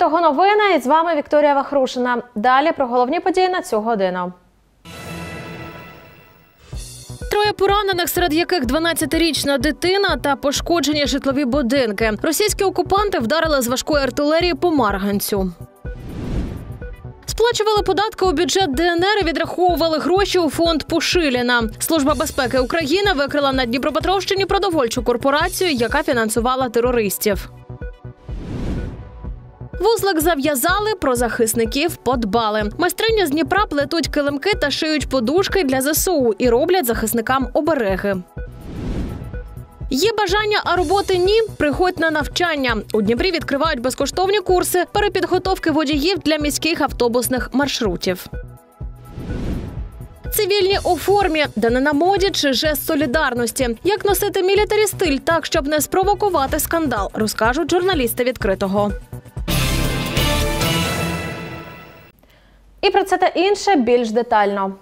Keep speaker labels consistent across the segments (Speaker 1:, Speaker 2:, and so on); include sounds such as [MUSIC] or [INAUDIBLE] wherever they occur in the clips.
Speaker 1: Відкритого новини. І з вами Вікторія Вахрушина. Далі про головні події на цю годину. Троє поранених, серед яких 12-річна дитина та пошкоджені житлові будинки. Російські окупанти вдарили з важкої артилерії по Марганцю. Сплачували податки у бюджет ДНР і відраховували гроші у фонд Пушиліна. Служба безпеки України викрила на Дніпропетровщині продовольчу корпорацію, яка фінансувала терористів. Вузлик зав'язали, про захисників подбали. Майстрині з Дніпра плетуть килимки та шиють подушки для ЗСУ і роблять захисникам обереги. Є бажання, а роботи ні. Приходь на навчання. У Дніпрі відкривають безкоштовні курси перепідготовки водіїв для міських автобусних маршрутів. Цивільні у формі, де не на моді чи жест солідарності. Як носити мілітарі стиль так, щоб не спровокувати скандал, розкажуть журналісти відкритого. І про це та інше більш детально.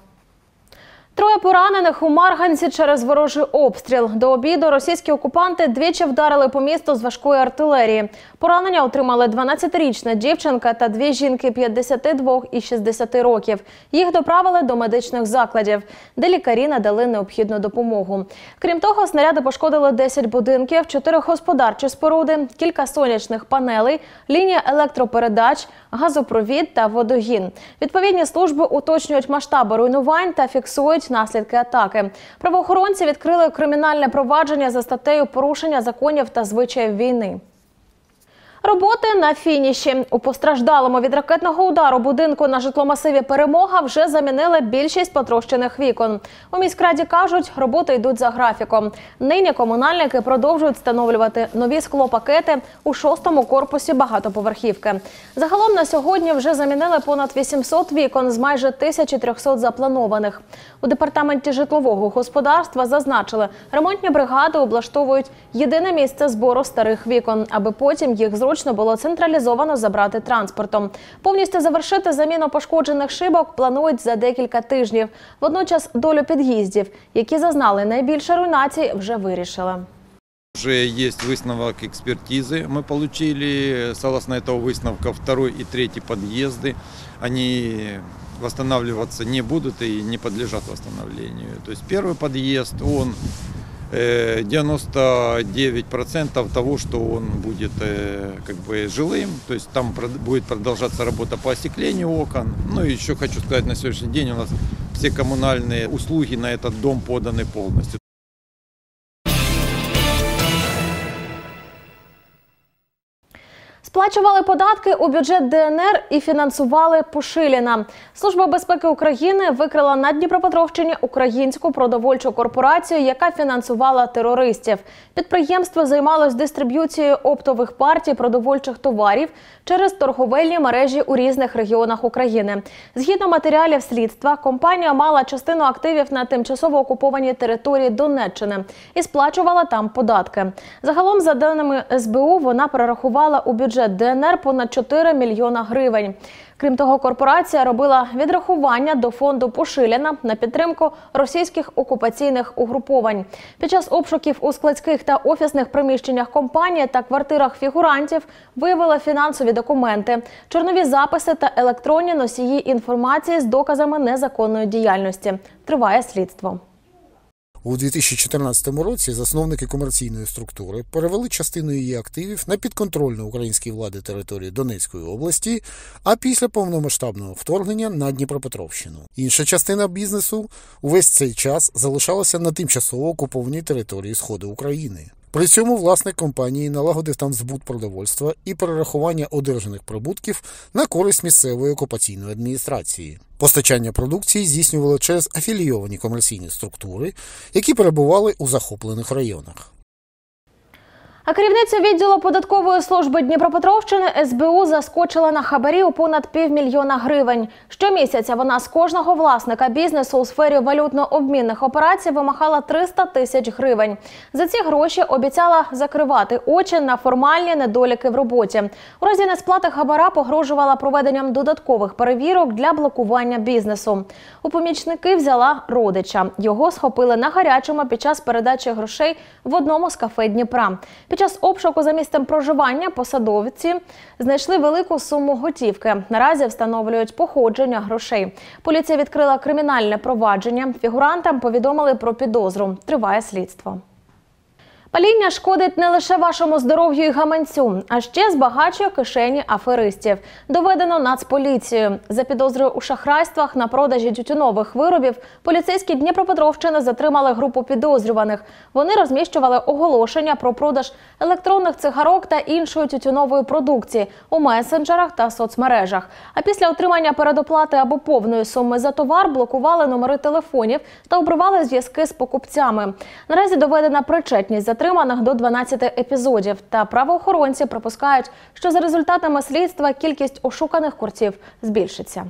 Speaker 1: Троє поранених у Марганці через ворожий обстріл. До обіду російські окупанти двічі вдарили по місту з важкої артилерії. Поранення отримали 12-річна дівчинка та дві жінки 52 і 60 років. Їх доправили до медичних закладів, де лікарі надали необхідну допомогу. Крім того, снаряди пошкодили 10 будинків, 4 господарчі споруди, кілька сонячних панелей, лінія електропередач, газопровід та водогін. Відповідні служби уточнюють масштаби руйнувань та фіксують наслідки атаки. Правоохоронці відкрили кримінальне провадження за статтею порушення законів та звичаїв війни. Роботи на фініші у постраждалому від ракетного удару будинку на житломасиві Перемога вже замінили більшість потрощених вікон. У міськраді кажуть, роботи йдуть за графіком. Нині комунальники продовжують встановлювати нові склопакети у шостому корпусі багатоповерхівки. Загалом на сьогодні вже замінили понад 800 вікон з майже 1300 запланованих. У департаменті житлового господарства зазначили, ремонтні бригади облаштовують єдине місце збору старих вікон, аби потім їх зручно було централізовано забрати транспортом. Повністю завершити заміну пошкоджених шибок планують за декілька тижнів. Водночас долю під'їздів, які зазнали найбільше руйнацій, вже вирішили.
Speaker 2: Уже есть высновок экспертизы. Мы получили, согласно этого высновка, второй и третий подъезды. Они восстанавливаться не будут и не подлежат восстановлению. То есть первый подъезд, он э, 99% того, что он будет э, как бы жилым, то есть там прод- будет продолжаться работа по остеклению окон. Ну и еще хочу сказать, на сегодняшний день у нас все коммунальные услуги на этот дом поданы полностью.
Speaker 1: Сплачували податки у бюджет ДНР і фінансували Пушиліна. Служба безпеки України викрила на Дніпропетровщині українську продовольчу корпорацію, яка фінансувала терористів. Підприємство займалось дистриб'юцією оптових партій продовольчих товарів через торговельні мережі у різних регіонах України. Згідно матеріалів слідства, компанія мала частину активів на тимчасово окупованій території Донеччини і сплачувала там податки. Загалом, за даними СБУ, вона перерахувала у бюджет ДНР понад 4 мільйона гривень. Крім того, корпорація робила відрахування до фонду Пушиліна на підтримку російських окупаційних угруповань. Під час обшуків у складських та офісних приміщеннях компанії та квартирах фігурантів виявили фінансові документи, чорнові записи та електронні носії інформації з доказами незаконної діяльності. Триває слідство.
Speaker 3: У 2014 році засновники комерційної структури перевели частину її активів на підконтрольну українській влади території Донецької області, а після повномасштабного вторгнення на Дніпропетровщину. Інша частина бізнесу увесь цей час залишалася на тимчасово окупованій території сходу України. При цьому власник компанії налагодив там збут продовольства і перерахування одержаних прибутків на користь місцевої окупаційної адміністрації. Постачання продукції здійснювали через афілійовані комерційні структури, які перебували у захоплених районах.
Speaker 1: А керівниця відділу податкової служби Дніпропетровщини СБУ заскочила на хабарі у понад півмільйона гривень. Щомісяця вона з кожного власника бізнесу у сфері валютно-обмінних операцій вимагала 300 тисяч гривень. За ці гроші обіцяла закривати очі на формальні недоліки в роботі. У разі несплати хабара погрожувала проведенням додаткових перевірок для блокування бізнесу. У помічники взяла родича. Його схопили на гарячому під час передачі грошей в одному з кафе Дніпра. Час обшуку за місцем проживання посадовці знайшли велику суму готівки. Наразі встановлюють походження грошей. Поліція відкрила кримінальне провадження. Фігурантам повідомили про підозру. Триває слідство. Паління шкодить не лише вашому здоров'ю і гаманцю, а ще збагачує кишені аферистів. Доведено Нацполіцією. За підозрою у шахрайствах на продажі тютюнових виробів поліцейські Дніпропетровщини затримали групу підозрюваних. Вони розміщували оголошення про продаж електронних цигарок та іншої тютюнової продукції у месенджерах та соцмережах. А після отримання передоплати або повної суми за товар блокували номери телефонів та обривали зв'язки з покупцями. Наразі доведена причетність затриманих до 12 епізодів. Та правоохоронці припускають, що за результатами слідства кількість ошуканих курців збільшиться.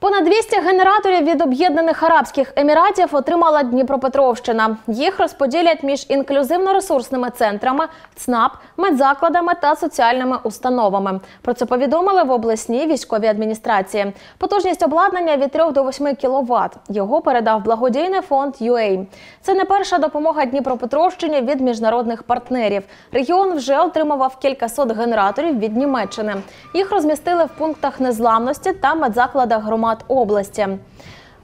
Speaker 1: Понад 200 генераторів від Об'єднаних Арабських Еміратів отримала Дніпропетровщина. Їх розподілять між інклюзивно-ресурсними центрами, ЦНАП, медзакладами та соціальними установами. Про це повідомили в обласній військовій адміністрації. Потужність обладнання від 3 до 8 кВт. Його передав благодійний фонд UA. Це не перша допомога Дніпропетровщині від міжнародних партнерів. Регіон вже отримував кількасот генераторів від Німеччини. Їх розмістили в пунктах незламності та медзакладах громад області.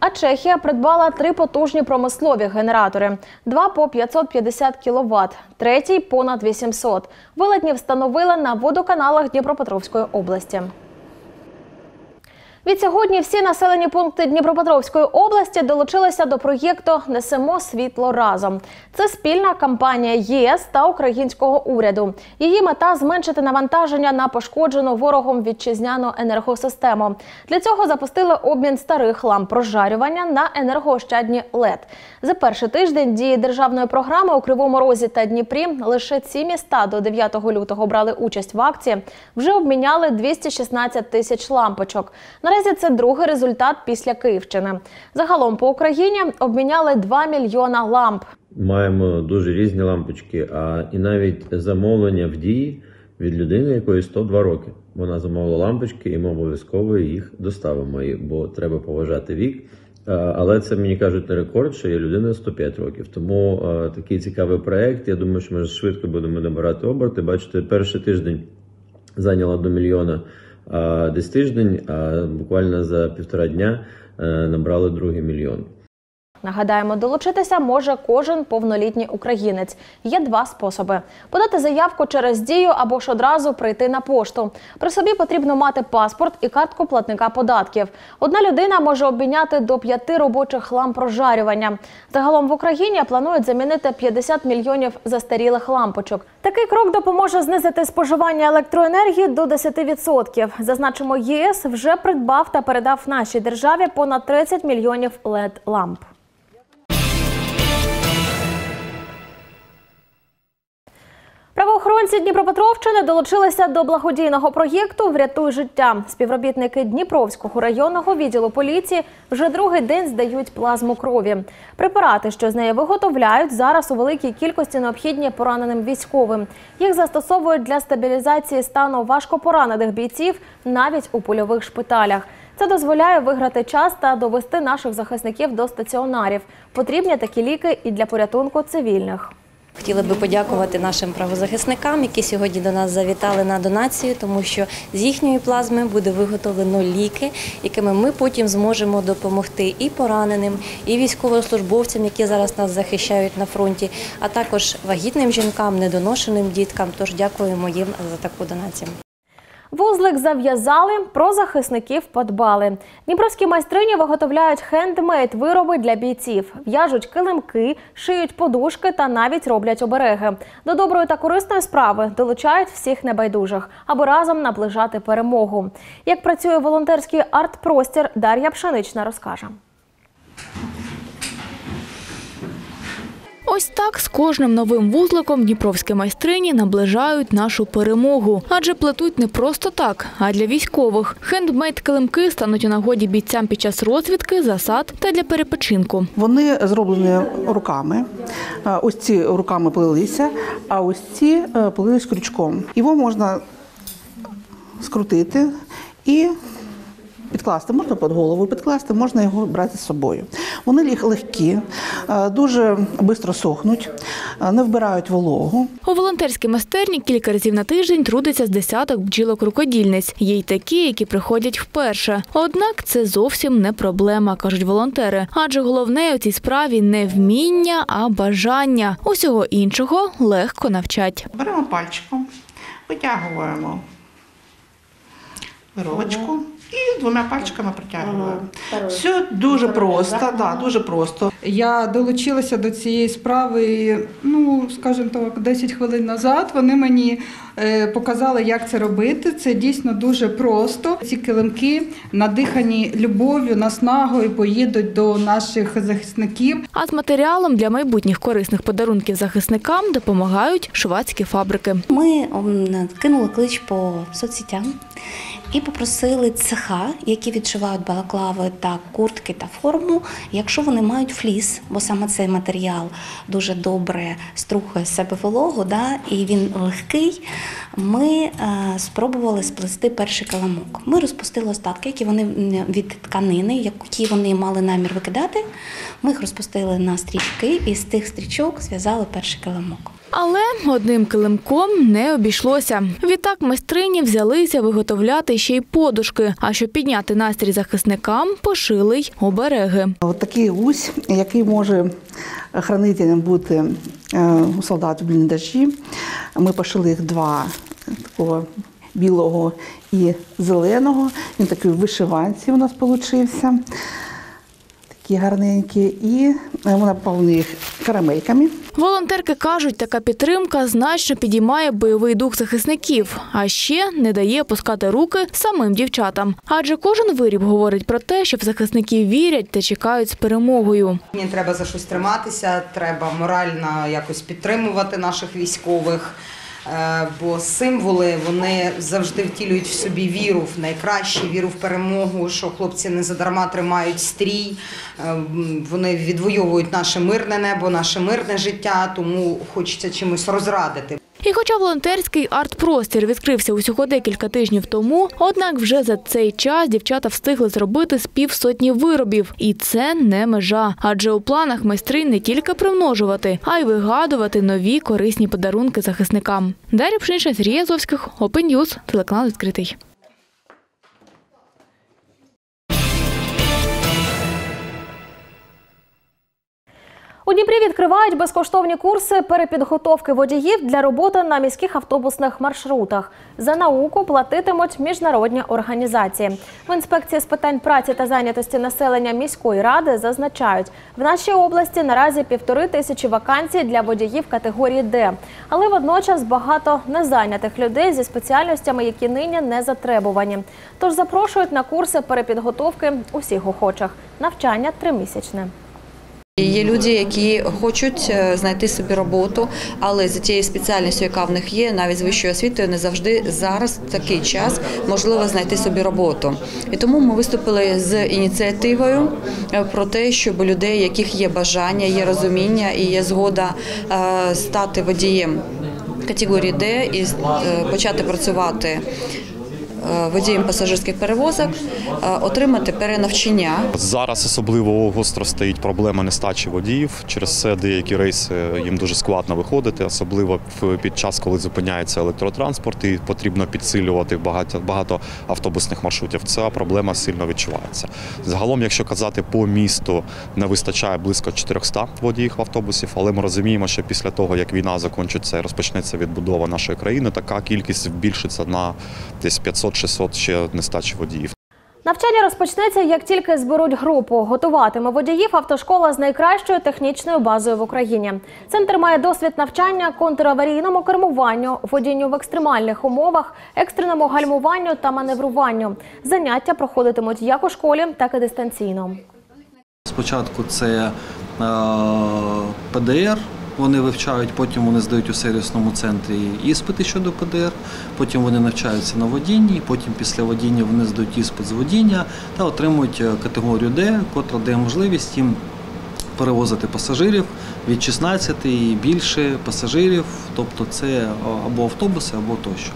Speaker 1: А Чехія придбала три потужні промислові генератори: два по 550 кВт, третій понад 800. Вилетні встановили на водоканалах Дніпропетровської області. Відсьогодні всі населені пункти Дніпропетровської області долучилися до проєкту Несемо світло разом. Це спільна кампанія ЄС та українського уряду. Її мета зменшити навантаження на пошкоджену ворогом вітчизняну енергосистему. Для цього запустили обмін старих ламп прожарювання на енергоощадні ЛЕД. За перший тиждень дії державної програми у Кривому Розі та Дніпрі лише ці міста до 9 лютого брали участь в акції. Вже обміняли 216 тисяч лампочок. Наразі це другий результат після Київщини. Загалом по Україні обміняли 2 мільйона ламп.
Speaker 4: Маємо дуже різні лампочки, а і навіть замовлення в дії від людини, якої 102 роки. Вона замовила лампочки, і ми обов'язково їх доставимо, бо треба поважати вік. Але це мені кажуть не рекорд, що є людина 105 років. Тому а, такий цікавий проект. Я думаю, що ми швидко будемо набирати оберти. Бачите, перший тиждень зайняло до мільйона а, десь тиждень, а буквально за півтора дня е, набрали другий мільйон.
Speaker 1: Нагадаємо, долучитися може кожен повнолітній українець. Є два способи: подати заявку через дію або ж одразу прийти на пошту. При собі потрібно мати паспорт і картку платника податків. Одна людина може обміняти до п'яти робочих ламп прожарювання. Загалом в Україні планують замінити 50 мільйонів застарілих лампочок. Такий крок допоможе знизити споживання електроенергії до 10%. Зазначимо, ЄС вже придбав та передав нашій державі понад 30 мільйонів led ламп. Правоохоронці Дніпропетровщини долучилися до благодійного проєкту Врятуй життя. Співробітники Дніпровського районного відділу поліції вже другий день здають плазму крові. Препарати, що з неї виготовляють, зараз у великій кількості необхідні пораненим військовим. Їх застосовують для стабілізації стану важкопоранених бійців навіть у польових шпиталях. Це дозволяє виграти час та довести наших захисників до стаціонарів. Потрібні такі ліки і для порятунку цивільних.
Speaker 5: Хотіли би подякувати нашим правозахисникам, які сьогодні до нас завітали на донацію, тому що з їхньої плазми буде виготовлено ліки, якими ми потім зможемо допомогти і пораненим, і військовослужбовцям, які зараз нас захищають на фронті, а також вагітним жінкам, недоношеним діткам. Тож дякуємо їм за таку донацію.
Speaker 1: Вузлик зав'язали, про захисників подбали. Дніпровські майстрині виготовляють хендмейд вироби для бійців, в'яжуть килимки, шиють подушки та навіть роблять обереги. До доброї та корисної справи долучають всіх небайдужих, аби разом наближати перемогу. Як працює волонтерський арт-простір, Дар'я Пшенична розкаже.
Speaker 6: Ось так з кожним новим вузликом дніпровські майстрині наближають нашу перемогу. Адже плетуть не просто так, а для військових. Хендмейд килимки стануть у нагоді бійцям під час розвідки, засад та для перепочинку.
Speaker 7: Вони зроблені руками. Ось ці руками плелися, а ось ці е, плелись крючком. Його можна скрутити і підкласти. Можна під голову підкласти, можна його брати з собою. Вони ліг- легкі, е, дуже швидко сохнуть, е, не вбирають вологу.
Speaker 6: У волонтерській майстерні кілька разів на тиждень трудиться з десяток бджілок-рукодільниць. Є й такі, які приходять вперше. Однак це зовсім не проблема, кажуть волонтери. Адже головне у цій справі не вміння, а бажання. Усього іншого легко навчать.
Speaker 7: Беремо пальчиком, витягуємо вировочку і двома пальчиками протягуємо. Все дуже просто, да, дуже просто.
Speaker 8: Я долучилася до цієї справи, ну скажімо так, 10 хвилин назад. Вони мені е, показали, як це робити. Це дійсно дуже просто. Ці килимки надихані любов'ю, наснагою, поїдуть до наших захисників.
Speaker 6: А з матеріалом для майбутніх корисних подарунків захисникам допомагають швадські фабрики.
Speaker 9: Ми кинули клич по соцсетям і попросили цеха, які відшивають балаклави та куртки та форму, якщо вони мають фліс, бо саме цей матеріал дуже добре струхує себе вологу, да, і він легкий. Ми е, спробували сплести перший каламок. Ми розпустили остатки, які вони від тканини, які вони мали намір викидати. Ми їх розпустили на стрічки, і з тих стрічок зв'язали перший каламок.
Speaker 6: Але одним килимком не обійшлося. Відтак майстрині взялися виготовляти ще й подушки. А щоб підняти настрій захисникам, пошили й обереги.
Speaker 7: От такий гусь, який може хранителем бути е, у солдат в бліндажі. Ми пошили їх два такого білого і зеленого. Він такий вишиванці у нас получився. Такі гарненькі. І е, ми їх карамельками.
Speaker 6: Волонтерки кажуть, така підтримка значно підіймає бойовий дух захисників, а ще не дає опускати руки самим дівчатам. Адже кожен виріб говорить про те, що в захисників вірять та чекають з перемогою.
Speaker 10: Мені треба за щось триматися, треба морально якось підтримувати наших військових. Е, Бо символи вони завжди втілюють в собі віру в найкраще, віру в перемогу, що хлопці не задарма тримають стрій, е, вони відвоюють наше мирне небо, наше мирне життя, тому хочеться чимось розрадити.
Speaker 6: І хоча волонтерський арт-простір відкрився усього декілька тижнів тому, однак вже за цей час дівчата встигли зробити з півсотні виробів. І це не межа. Адже у планах майстри не тільки примножувати, а й вигадувати нові корисні подарунки захисникам. Дар'я Пшенична, Сергій Азовських, Open телеканал відкритий.
Speaker 1: У Дніпрі відкривають безкоштовні курси перепідготовки водіїв для роботи на міських автобусних маршрутах. За науку платитимуть міжнародні організації. В інспекції з питань праці та зайнятості населення міської ради зазначають, в нашій області наразі півтори тисячі вакансій для водіїв категорії Д. Але водночас багато незайнятих людей зі спеціальностями, які нині не затребувані. Тож запрошують на курси перепідготовки усіх охочих. Навчання тримісячне.
Speaker 11: Є люди, які хочуть е, знайти собі роботу, але за тією спеціальністю, яка в них є, навіть з вищою освітою, не завжди зараз такий час можливо знайти собі роботу. І тому ми виступили з ініціативою е, про те, щоб людей, яких є бажання, є розуміння і є згода е, стати водієм категорії Д і почати працювати. Е, Водієм пасажирських перевозок е, отримати перенавчання
Speaker 12: Зараз особливо гостро стоїть проблема нестачі водіїв. Через це деякі рейси їм дуже складно виходити, особливо під час, коли зупиняється електротранспорт і потрібно підсилювати багато, багато автобусних маршрутів. Ця проблема сильно відчувається. Загалом, якщо казати по місту, не вистачає близько 400 водіїв автобусів, але ми розуміємо, що після того, як війна закінчиться і розпочнеться відбудова нашої країни, така кількість збільшиться на десь 500-600 ще нестачі водіїв.
Speaker 1: Навчання розпочнеться, як тільки зберуть групу. Готуватиме водіїв автошкола з найкращою технічною базою в Україні. Центр має досвід навчання контраварійному кермуванню, водінню в екстремальних умовах, екстреному гальмуванню та маневруванню. Заняття проходитимуть як у школі, так і дистанційно.
Speaker 13: Спочатку це е, ПДР, вони вивчають, потім вони здають у сервісному центрі іспити щодо ПДР, потім вони навчаються на водінні, потім після водіння вони здають іспит з водіння та отримують е, категорію Д, котра дає можливість їм перевозити пасажирів від 16 і більше пасажирів, тобто це або автобуси, або тощо.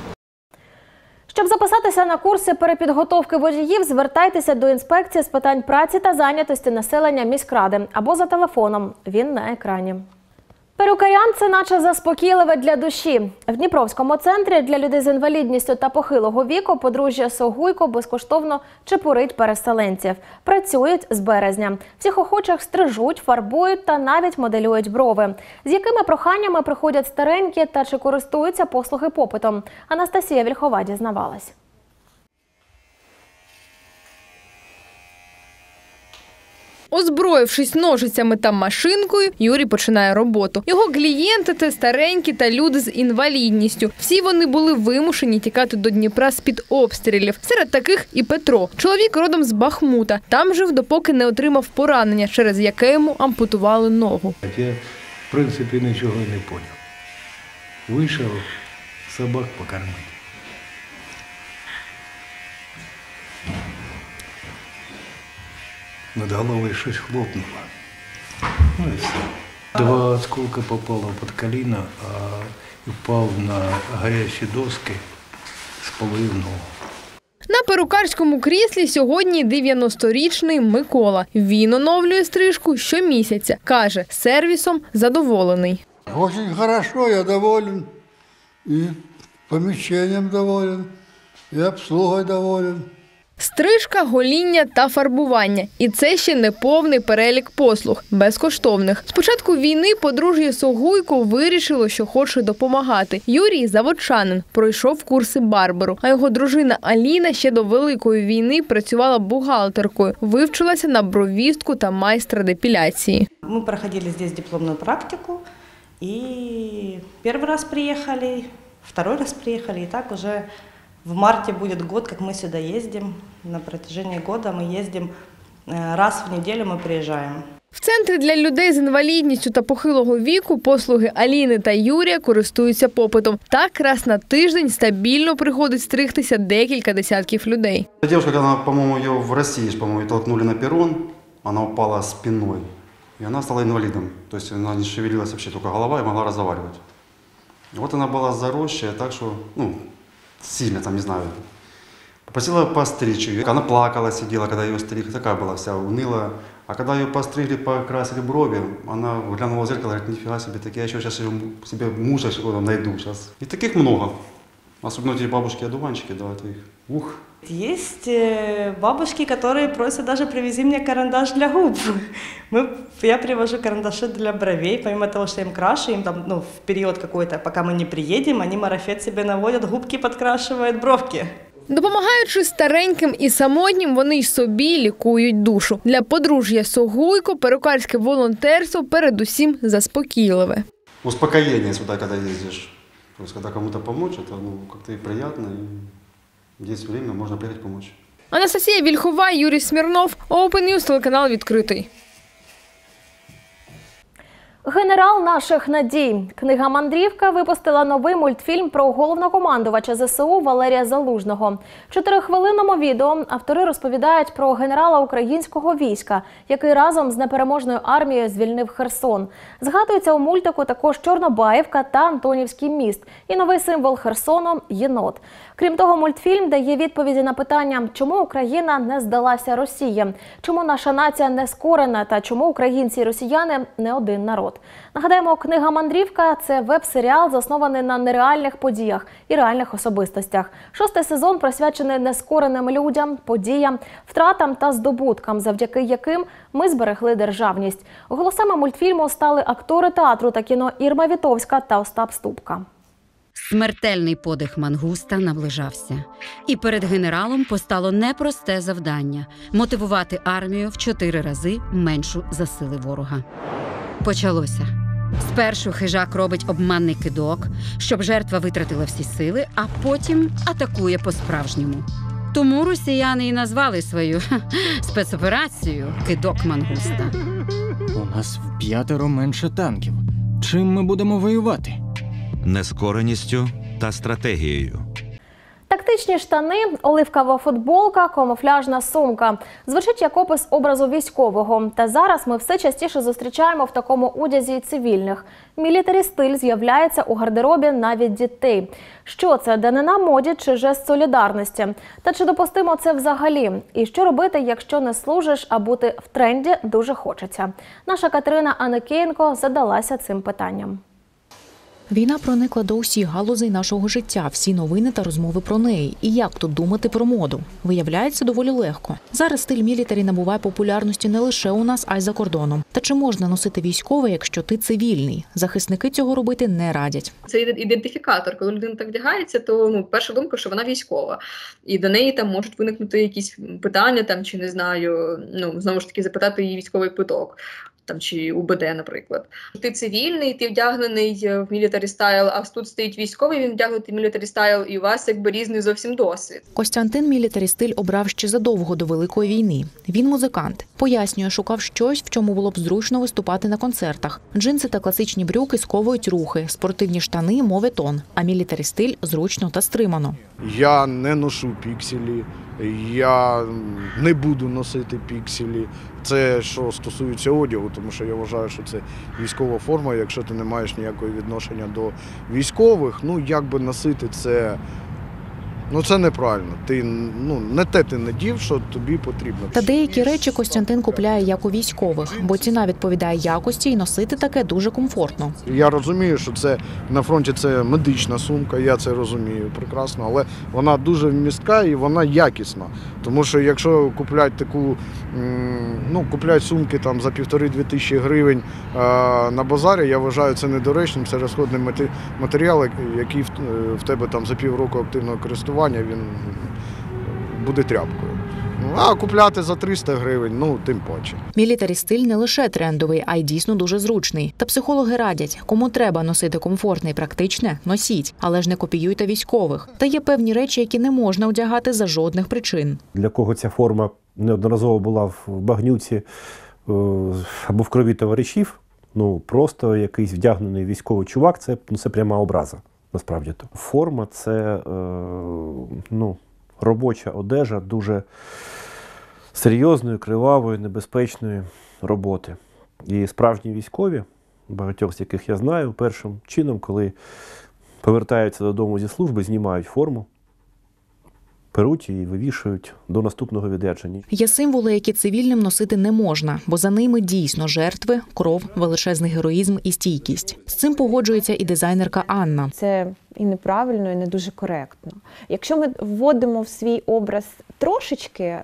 Speaker 1: Щоб записатися на курси перепідготовки водіїв, звертайтеся до інспекції з питань праці та зайнятості населення міськради або за телефоном. Він на екрані. Перукарян це наче заспокійливе для душі. В Дніпровському центрі для людей з інвалідністю та похилого віку подружжя Согуйко безкоштовно чепурить переселенців. Працюють з березня. Всіх охочих стрижуть, фарбують та навіть моделюють брови. З якими проханнями приходять старенькі та чи користуються послуги попитом? Анастасія Вільхова дізнавалась.
Speaker 14: Озброївшись ножицями та машинкою, Юрій починає роботу. Його клієнти це старенькі та люди з інвалідністю. Всі вони були вимушені тікати до Дніпра з під обстрілів. Серед таких і Петро. Чоловік родом з Бахмута. Там жив, допоки не отримав поранення, через яке йому ампутували ногу.
Speaker 15: Я, в принципі, нічого не поняв. Вийшов собак покормити. Над головою щось хлопнуло. Ну і все. Два осколка попало під коліно, а впав на гарячі доски, спалив ногу.
Speaker 14: На перукарському кріслі сьогодні 90-річний Микола. Він оновлює стрижку щомісяця. Каже, сервісом задоволений.
Speaker 16: Очень хорошо, я доволен. И помещением доволен, и обслугой доволен.
Speaker 14: Стрижка, гоління та фарбування. І це ще не повний перелік послуг, безкоштовних. З початку війни подружжя Согуйко вирішило, що хоче допомагати. Юрій заводчанин, пройшов курси барберу, а його дружина Аліна ще до великої війни працювала бухгалтеркою, вивчилася на бровістку та майстра депіляції.
Speaker 17: Мы проходили здесь дипломную практику, и первый раз приехали, второй раз приехали, и так уже в марте будет год, как мы сюда ездим. На протяжении года мы ездим э, раз в неделю, мы приезжаем.
Speaker 14: В центрі для людей з інвалідністю та похилого віку послуги Аліни та Юрія користуються попитом. Так раз на тиждень стабільно приходить стригтися декілька десятків людей.
Speaker 18: Девушка, когда, по-моему, ее в России, ж, по-моему, толкнули на перрон, она упала спиной, и она стала инвалидом. То есть она не шевелилась вообще, только голова и могла разговаривать. Вот она была заросшая, так что, ну, сильно там, не знаю, попросила постричь ее. Она плакала, сидела, когда ее стригли, такая была вся унылая. А когда ее постригли, покрасили брови, она глянула в зеркало, говорит, нифига себе, так я еще сейчас себе мужа найду сейчас. И таких много. Особенно эти бабушки-одуванчики, да, это их, ух,
Speaker 17: Есть э, бабушки, которые просят даже привези мне карандаш для губ. [LAUGHS] Мы, я привожу карандаши для бровей, помимо того, что я им крашу, им там, ну, в период какой-то, пока мы не приедем, они марафет себе наводят, губки подкрашивают, бровки.
Speaker 14: Допомагаючи стареньким і самотнім, вони й собі лікують душу. Для подружжя Согуйко перукарське волонтерство передусім заспокійливе.
Speaker 18: успокоение сюда, когда ездишь. То есть, когда кому-то помочь, это ну, как-то и приятно, и есть время, можно приехать помочь.
Speaker 14: Анастасія Вільхова, Юрій Смірнов, Open News, телеканал відкритий.
Speaker 1: Генерал наших надій. Книга Мандрівка випустила новий мультфільм про головнокомандувача ЗСУ Валерія Залужного. В чотирихвилинному відео автори розповідають про генерала українського війська, який разом з непереможною армією звільнив Херсон. Згадується у мультику також Чорнобаївка та Антонівський міст і новий символ Херсону єнот. Крім того, мультфільм дає відповіді на питання, чому Україна не здалася Росії, чому наша нація не скорена та чому українці і росіяни не один народ. Нагадаємо, книга Мандрівка це веб-серіал, заснований на нереальних подіях і реальних особистостях. Шостий сезон присвячений нескореним людям, подіям, втратам та здобуткам, завдяки яким ми зберегли державність. Голосами мультфільму стали актори театру та кіно Ірма Вітовська та Остап Ступка.
Speaker 19: Смертельний подих мангуста наближався, і перед генералом постало непросте завдання мотивувати армію в чотири рази меншу за сили ворога. Почалося. Спершу хижак робить обманний кидок, щоб жертва витратила всі сили, а потім атакує по-справжньому. Тому росіяни і назвали свою спецоперацію кидок мангуста.
Speaker 20: У нас в п'ятеро менше танків. Чим ми будемо воювати?
Speaker 21: Нескореністю та стратегією.
Speaker 1: Тактичні штани, оливкова футболка, камуфляжна сумка. Звучить як опис образу військового. Та зараз ми все частіше зустрічаємо в такому одязі цивільних. Мілітарі стиль з'являється у гардеробі навіть дітей. Що це данина моді чи жест солідарності? Та чи допустимо це взагалі? І що робити, якщо не служиш, а бути в тренді дуже хочеться? Наша Катерина Аникеєнко задалася цим питанням.
Speaker 21: Війна проникла до усіх галузей нашого життя, всі новини та розмови про неї. І як тут думати про моду? Виявляється доволі легко. Зараз стиль мілітарі набуває популярності не лише у нас, а й за кордоном. Та чи можна носити військове, якщо ти цивільний? Захисники цього робити не радять.
Speaker 22: Це ідентифікатор. Коли людина так вдягається, то ну перша думка, що вона військова, і до неї там можуть виникнути якісь питання, там чи не знаю, ну знову ж таки запитати її військовий квиток. Там чи УБД, наприклад, ти цивільний, ти вдягнений е, в мілітарі стайл, а тут стоїть військовий, він вдягнутий в мілітарі стайл, і у вас якби різний зовсім досвід.
Speaker 21: Костянтин мілітарі стиль обрав ще задовго до великої війни. Він музикант. Пояснює, шукав щось, в чому було б зручно виступати на концертах. Джинси та класичні брюки сковують рухи, спортивні штани мови тон. А мілітарі стиль зручно та стримано.
Speaker 23: Я не ношу пікселі, я не буду носити пікселі. Це що стосується одягу, тому що я вважаю, що це військова форма. Якщо ти не маєш ніякого відношення до військових, ну як би носити це. Ну це неправильно. Ти ну не те ти не дів, що тобі потрібно.
Speaker 21: Та деякі речі Костянтин купляє як у військових, бо ціна відповідає якості і носити таке дуже комфортно.
Speaker 23: Я розумію, що це на фронті це медична сумка, я це розумію прекрасно, але вона дуже вмістка і вона якісна. Тому що якщо купляють таку, ну купляють сумки там за півтори-дві тисячі гривень е, на базарі, я вважаю це недоречним, це розходний матеріал, який в, е, в тебе там за півроку активного користування він буде тряпкою. Ну, а купляти за 300 гривень, ну тим паче.
Speaker 21: Мілітарі стиль не лише трендовий, а й дійсно дуже зручний. Та психологи радять, кому треба носити комфортне і практичне, носіть, але ж не копіюйте військових. Та є певні речі, які не можна одягати за жодних причин.
Speaker 24: для кого ця форма неодноразово була в багнюці е, або в крові товаришів. Ну просто якийсь вдягнений військовий чувак, це, ну, це пряма образа. Насправді то. Форма це е, ну, робоча одежа дуже серйозної, кривавої, небезпечної роботи. І справжні військові, багатьох з яких я знаю, першим чином, коли повертаються додому зі служби, знімають форму, беруть і вивішують до наступного відрядження.
Speaker 21: Є символи, які цивільним носити не можна, бо за ними дійсно жертви, кров, величезний героїзм і стійкість. З цим погоджується і дизайнерка Анна.
Speaker 25: Це і неправильно, і не дуже коректно. Якщо ми вводимо в свій образ трошечки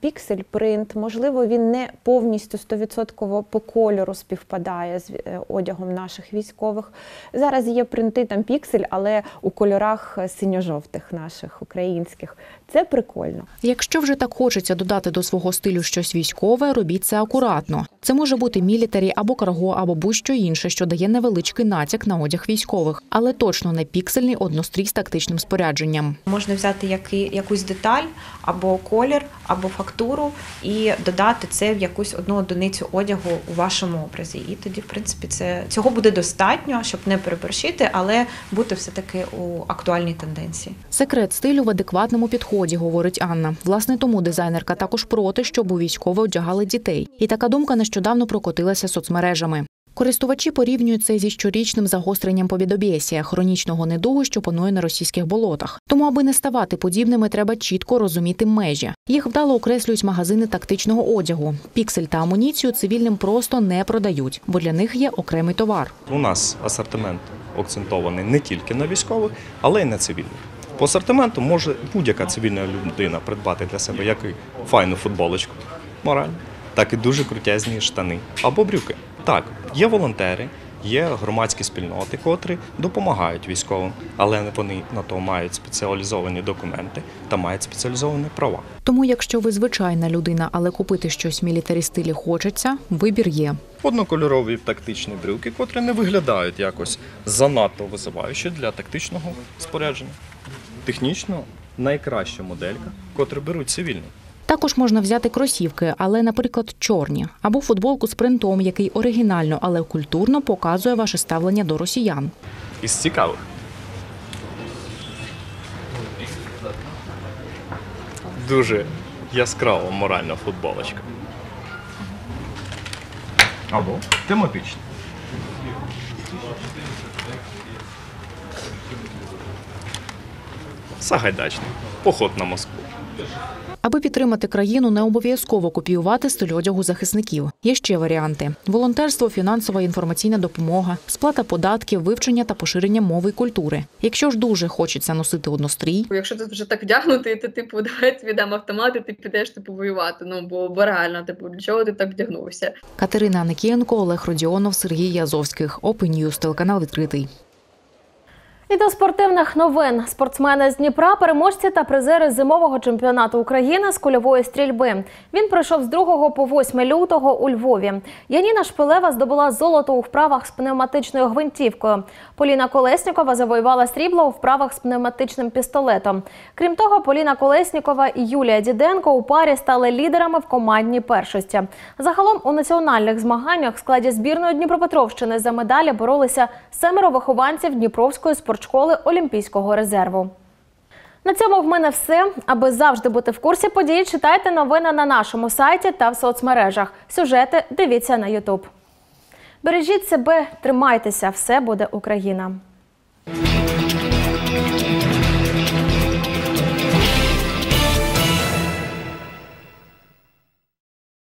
Speaker 25: піксель, принт, можливо, він не повністю 100% по кольору співпадає з е, одягом наших військових. Зараз є принти там піксель, але у кольорах синьо-жовтих наших українських. Це прикольно.
Speaker 21: Якщо вже так хочеться додати до свого стилю щось військове, робіть це акуратно. Це може бути мілітарі або карго, або будь-що інше, що дає невеличкий натяк на одяг військових, але точно не піксельний однострій з тактичним спорядженням.
Speaker 26: Можна взяти який, якусь деталь або колір, або фактуру і додати це в якусь одну одиницю одягу у вашому образі. І тоді, в принципі, це цього буде достатньо, щоб не переборщити, але бути все-таки у актуальній тенденції.
Speaker 21: Секрет стилю в адекватному підході, говорить Анна. Власне, тому дизайнерка також проти, щоб у військове одягали дітей. І така думка нещодавно прокотилася соцмережами. Користувачі порівнюють це зі щорічним загостренням повідобєсія, хронічного недугу, що панує на російських болотах. Тому, аби не ставати подібними, треба чітко розуміти межі. Їх вдало окреслюють магазини тактичного одягу. Піксель та амуніцію цивільним просто не продають, бо для них є окремий товар.
Speaker 27: У нас асортимент акцентований не тільки на військових, але й на цивільних. По асортименту може будь-яка цивільна людина придбати для себе як і файну футболочку, морально, так і дуже крутезні штани або брюки. Так, є волонтери, є громадські спільноти, котрі допомагають військовим, але вони на то мають спеціалізовані документи та мають спеціалізовані права.
Speaker 21: Тому, якщо ви звичайна людина, але купити щось в мілітарі стилі хочеться, вибір є.
Speaker 27: Однокольорові тактичні брюки, котрі не виглядають якось занадто визиваючи для тактичного спорядження. Технічно найкраща моделька, котру беруть цивільні.
Speaker 21: Також можна взяти кросівки, але, наприклад, чорні, або футболку з принтом, який оригінально, але культурно показує ваше ставлення до росіян.
Speaker 27: Із цікавих. дуже яскрава моральна футболочка. Або тематична. Сагайдачний. Поход на Москву.
Speaker 21: Аби підтримати країну, не обов'язково копіювати стиль одягу захисників. Є ще варіанти: волонтерство, фінансова інформаційна допомога, сплата податків, вивчення та поширення мови і культури. Якщо ж дуже хочеться носити однострій,
Speaker 22: Якщо ти вже так вдягнутий, то типу [LAUGHS] давай тобі дам автомат, і ти підеш типу воювати. Ну бо, бо реально, типу, для чого ти так вдягнувся?
Speaker 21: Катерина Аникієнко, Олег Родіонов, Сергій Язовських. Open News, телеканал відкритий.
Speaker 1: І до спортивних новин. Спортсмени з Дніпра, переможці та призери зимового чемпіонату України з кульової стрільби. Він пройшов з 2 по 8 лютого у Львові. Яніна Шпилева здобула золото у вправах з пневматичною гвинтівкою. Поліна Колеснікова завоювала срібло у вправах з пневматичним пістолетом. Крім того, Поліна Колеснікова і Юлія Діденко у парі стали лідерами в командній першості. Загалом у національних змаганнях в складі збірної Дніпропетровщини за медалі боролися семеро вихованців Дніпровської спортшколи Олімпійського резерву. На цьому в мене все. Аби завжди бути в курсі подій, читайте новини на нашому сайті та в соцмережах. Сюжети дивіться на Ютуб. Бережіть себе, тримайтеся, все буде Україна.